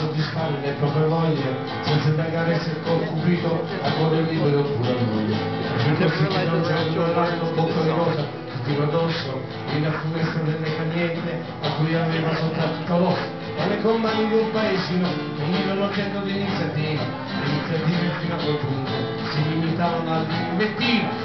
soddisfare le proprie voglie senza indagare se il concubito a cuore libero oppure a moglie. Per così che non c'è un giornale bocca di rosa, tiro addosso, in affumessa delle caniette a cui aveva soltanto l'osso. Ma le comandi di un paesino venivano oggetto di iniziative, iniziative fino a quel punto si limitavano al dimettino.